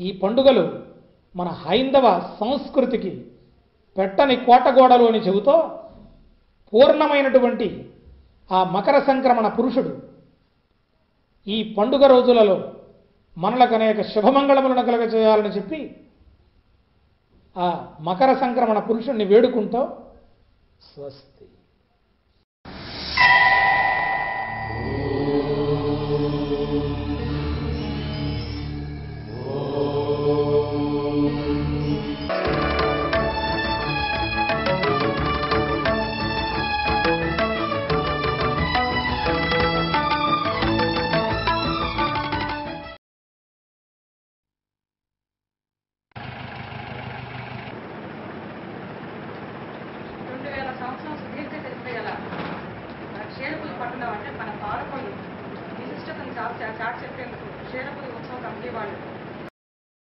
ఈ పండుగలు మన హైందవ సంస్కృతికి పెట్టని కోటగోడలు అని చెబుతూ పూర్ణమైనటువంటి ఆ మకర సంక్రమణ పురుషుడు ఈ పండుగ రోజులలో మనలకు అనేక శుభమంగళములను కలగజేయాలని చెప్పి ఆ మకర సంక్రమణ పురుషుణ్ణి వేడుకుంటూ స్వస్తి. పట్టణం చాటు చెప్పేందుకు. క్షీరపులి ఉత్సవ కమిటీ వాళ్ళు.